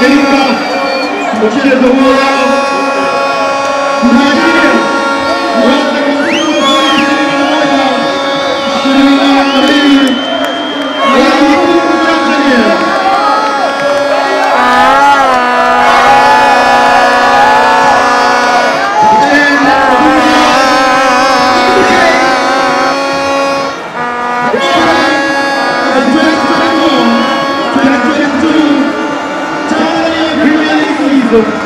Amerika, počne dovolal Nigeria, Thank Bingwa,